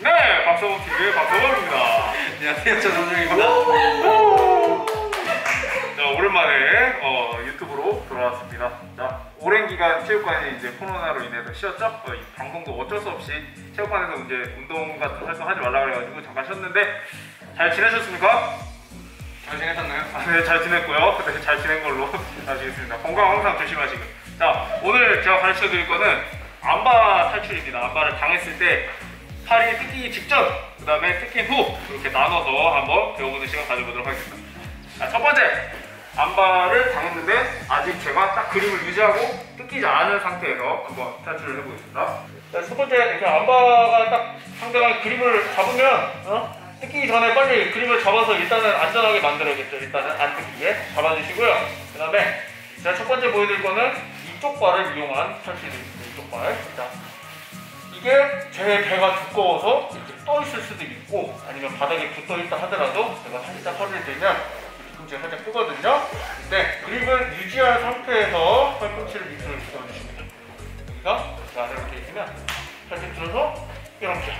네, 박서범 TV의 박서범입니다. 안녕하세요, 전원중입니다. 자, 오랜만에 어, 유튜브로 돌아왔습니다. 자, 오랜 기간 체육관이 이제 코로나로 인해서 쉬었죠? 어, 이 방송도 어쩔 수 없이 체육관에서 이제 운동 같은 활동 하지 말라 그래가지고 잠깐 쉬었는데 잘 지내셨습니까? 잘 지내셨나요? 아, 네, 잘 지냈고요. 네, 잘 지낸 걸로 아시겠습니다. 건강 항상 조심하시고. 자, 오늘 제가 가르쳐 드릴 거는 안바 탈출입니다. 안바를 당했을 때 팔이 뜯기기 직전, 그 다음에 뜯긴 후 이렇게 나눠서 한번 배워보는 시간 가져보도록 하겠습니다. 자, 첫 번째, 안바를 당했는데 아직 제가 딱 그림을 유지하고 뜯기지 않은 상태에서 한번 탈출을 해보겠습니다. 자, 첫 번째, 이렇게 안바가 딱 상대방의 그림을 잡으면 어? 뜯기기 전에 빨리 그림을 잡아서 일단은 안전하게 만들어야겠죠. 일단은 안 뜯기게 잡아주시고요. 그 다음에 제가 첫 번째 보여드릴 거는 이쪽 발을 이용한 탈출입니다. 이쪽 발. 자, 이게 제 배가 두꺼워서 이렇게 떠 있을 수도 있고 아니면 바닥에 붙어 있다 하더라도 제가 살짝 허리를 들면 뒤꿈치가 살짝 뜨거든요. 근데 그립을 유지한 상태에서 팔꿈치를 밑으로 들어주십니다. 여기가 자, 이렇게 있으면 살짝 들어서 이렇게.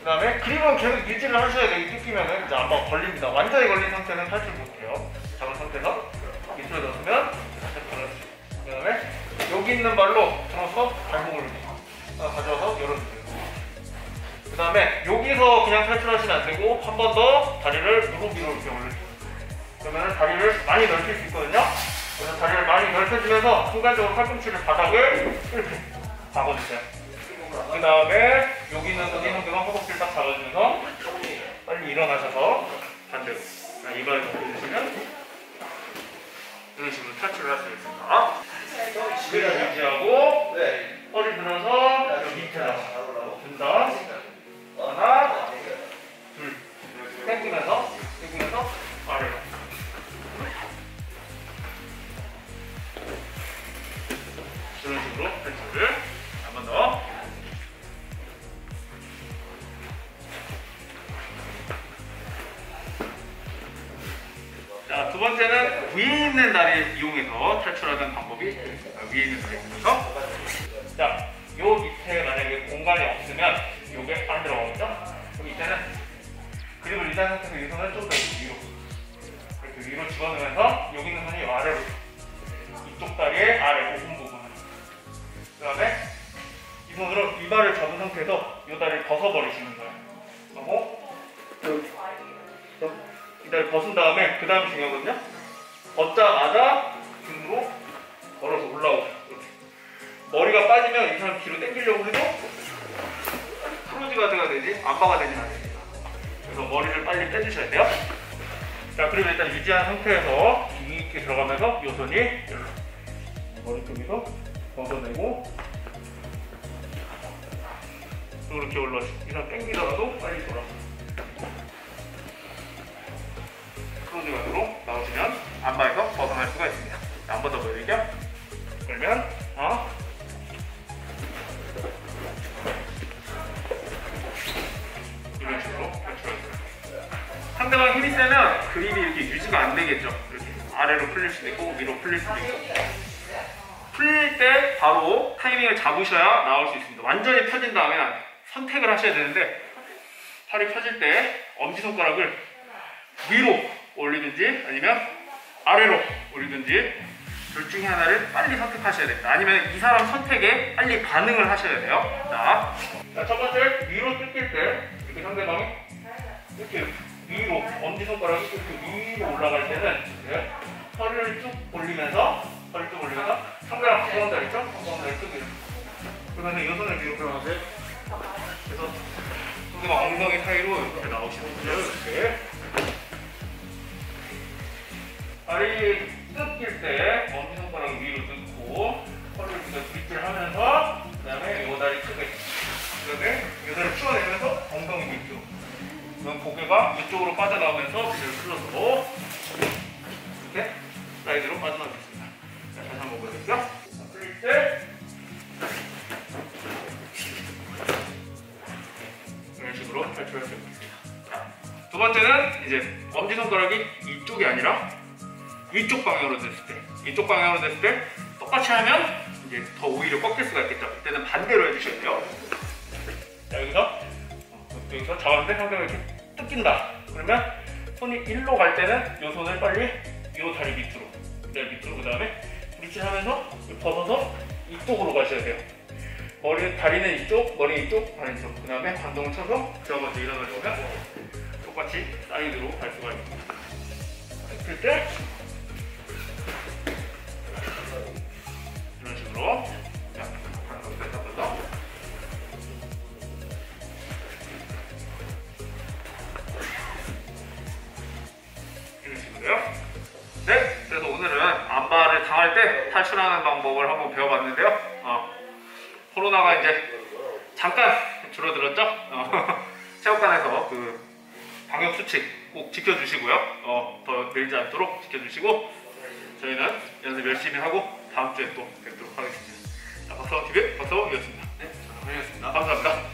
그 다음에 그립은 계속 유지를 하셔야 돼요. 뜯기면은 이제 안바가 걸립니다. 완전히 걸린 상태는 탈출 못해요. 잡은 상태에서 밑으로 넣으면 살짝 들어주시고. 그 다음에 여기 있는 발로 들어서 발목을 아, 가져와서 열어주세요. 그 다음에 여기서 그냥 탈출하시면 안 되고 한 번 더 다리를 무릎 위로 이렇게 올려주세요. 그러면 다리를 많이 넓힐 수 있거든요. 그래서 다리를 많이 넓혀주면서 순간적으로 팔꿈치를 바닥을 이렇게 박아주세요. 그 다음에 여기 있는 분이 상대방 허벅지를 딱 잡아주면서 빨리 일어나셔서 식으로 탈출을 한 번 더. 자, 두 번째는 위에 있는 다리를 이용해서 탈출하는 방법이 어, 위에 있는 다리 이용해서 자, 요 밑에 만약에 공간이 없으면 요게 안 들어가겠죠? 그럼 이때는 그립을 유지한 상태에서 이 손을 좀 더 위로 이렇게 위로 집어넣으면서 여기 있는 손이 아래로 이쪽 다리의 아래 부분 부분을 그 다음에 이 손으로 이발을 잡은 상태에서 이 다리를 벗어버리시는 거예요. 그리고 이렇게 이 다리 벗은 다음에 그 다음 중요하거든요? 벗자마자 등으로 걸어서 올라오세요. 이렇게. 머리가 빠지면 이 사람 뒤로 당기려고 해도 크로즈 가드가 되지 안바가 되진 않습니다 그래서 머리를 빨리 빼주셔야 돼요. 자 그리고 일단 유지한 상태에서 깊게 들어가면서 요 손이 이렇게 머리 쪽에서 벗어내고 또 이렇게 올라오시고 이 사람 당기더라도 빨리 돌아 크로즈가드로 나오시면 안바에서 벗어날 수가 있습니다 한 번 더 보여드릴게요 그러면 어? 이런 식으로 탈출합니다. 상대방 힘이 세면 그립이 이렇게 유지가 안 되겠죠. 이렇게 아래로 풀릴 수도 있고 위로 풀릴 수도 있고. 풀릴 때 바로 타이밍을 잡으셔야 나올 수 있습니다. 완전히 펴진 다음에 선택을 하셔야 되는데 팔이 펴질 때 엄지손가락을 위로 올리든지 아니면 아래로 올리든지 둘 중에 하나를 빨리 선택하셔야 됩니다. 아니면 이 사람 선택에 빨리 반응을 하셔야 돼요. 자, 자, 첫 번째 위로 뜯길 때 이렇게 상대방이 이렇게 위로 엄지손가락이 이렇게 위로 올라갈 때는 이렇게 허리를 쭉 올리면서 허리를 쭉 올리면서 가까운 다리 있죠? 다리 쭉 이렇게 그러면 이 손을 위로 펴면서 그래서 상대방 엉덩이 사이로 이렇게 나오시는 거죠. 이렇게 다리 뜯길 때 엄지손가락 위로 뜯고 허리를 그냥 브릿지를 하면서 그 다음에 요 다리 크게 그 다음에 요 다리 풀어내면서 엉덩이 밑으로 그럼 고개가 위쪽으로 빠져나오면서 그대로 풀어서 이렇게 사이드로 빠져나오겠 식으로 탈출할 수 있습니다 자, 두 번째는 이제 엄지손가락이 이쪽이 아니라 이쪽 방향으로 됐을 때 이쪽 방향으로 됐을 때 똑같이 하면 이제 더 오히려 꺾일 수가 있겠죠. 이때는 반대로 해주셔야 돼요. 자 여기서 어, 여기서 잡았는데 상대가 이렇게 뜯긴다. 그러면 손이 일로 갈 때는 이 손을 빨리 이 다리 밑으로 내 밑으로 그 다음에 브릿지 하면서 벗어서 이쪽으로 가셔야 돼요. 머리 다리는 이쪽, 머리 이쪽, 다리 이쪽. 그 다음에 반동을 쳐서 제가 먼저 일어나려면 똑같이 사이드로 갈 수가 있습니다. 그럴 때 이런 식으로 자, 한번 더. 이런 식으로요. 네, 그래서 오늘은 안바를 당할 때 탈출하는 방법을 한번 배워봤는데요. 어, 코로나가 이제 잠깐 줄어들었죠? 어, 체육관에서 그 방역 수칙 꼭 지켜주시고요. 어, 더 늘지 않도록 지켜주시고 저희는 연습 열심히 하고 다음 주에 또 뵙도록 하겠습니다. 자, 박사원 TV 박사원이었습니다. 네, 고생하셨습니다. 감사합니다.